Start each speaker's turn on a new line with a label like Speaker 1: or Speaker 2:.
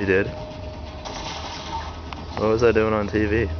Speaker 1: He did? What was I doing on TV?